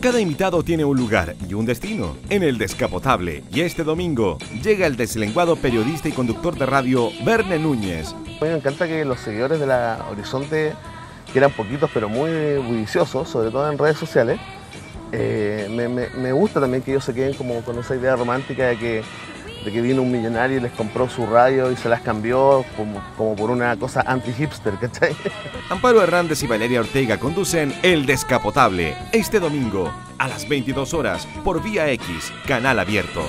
Cada invitado tiene un lugar y un destino en el descapotable. Y este domingo llega el deslenguado periodista y conductor de radio Verne Núñez. Me encanta que los seguidores de la Horizonte, que eran poquitos pero muy bulliciosos, sobre todo en redes sociales, eh, me, gusta también que ellos se queden como con esa idea romántica de que, de que vino un millonario y les compró su radio y se las cambió como, como por una cosa anti-hipster, ¿cachai? Amparo Hernández y Valeria Ortega conducen El Descapotable este domingo a las 22 horas por Vía X, canal abierto.